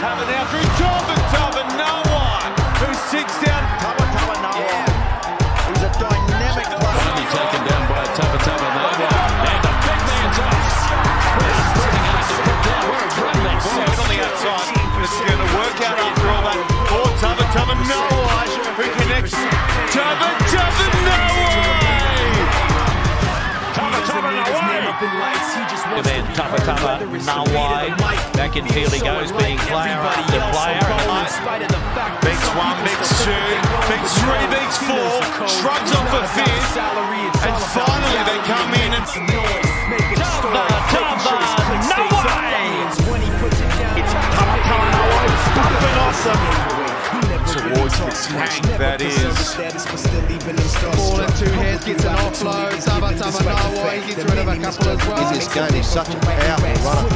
Tava now through Tava, Tava, no one. Who sits down? Tava Tava Noah. He's a dynamic player. Finally taken down by Tava Tava Nova. And a big man's off. It's pretty hard to put down. What a run that Set was. on the outside. It's going to work out after all that. For Tava, Tava, no one. Who connects? Tava, Tava, no one. Tavatavanawai. And then Tavatavanawai. Back in field he goes, being player after player. Beats one, beats two, beats three, beats four, shrugs off a fifth, and finally they come in and Tapa Tapa Nawai. towards the tank that is. Ball in two heads, gets an offload. Tavatavanawai, he gets rid of a couple as well. In this game, he's such a powerful runner.